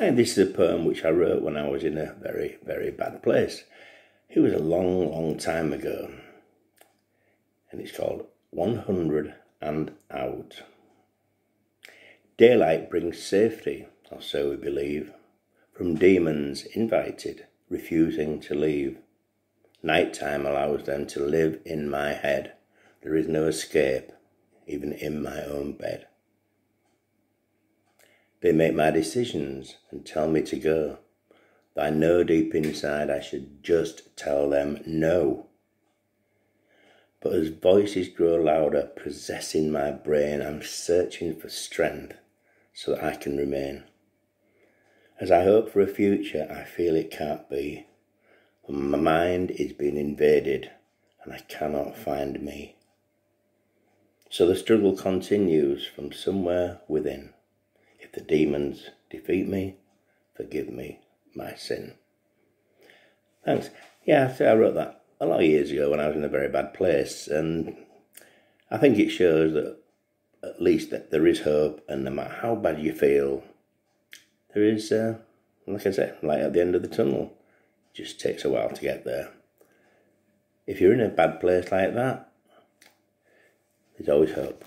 And this is a poem which I wrote when I was in a very, very bad place. It was a long, long time ago. And it's called 100 and Out. Daylight brings safety, or so we believe, from demons invited, refusing to leave. Night time allows them to live in my head. There is no escape, even in my own bed. They make my decisions and tell me to go. I know deep inside I should just tell them no. But as voices grow louder, possessing my brain, I'm searching for strength so that I can remain. As I hope for a future, I feel it can't be. My mind is being invaded and I cannot find me. So the struggle continues from somewhere within. If the demons defeat me, forgive me my sin. Thanks. Yeah, so I wrote that a lot of years ago when I was in a very bad place, and I think it shows that at least that there is hope, and no matter how bad you feel, there is, uh, like I said, light at the end of the tunnel. It just takes a while to get there. If you're in a bad place like that, there's always hope.